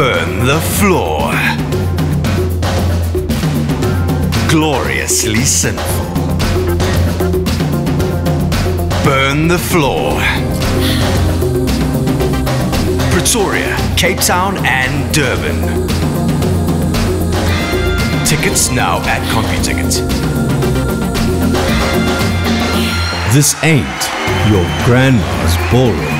Burn the floor. Gloriously sinful. Burn the floor. Pretoria, Cape Town, and Durban. Tickets now at CompuTicket. This ain't your grandma's ballroom.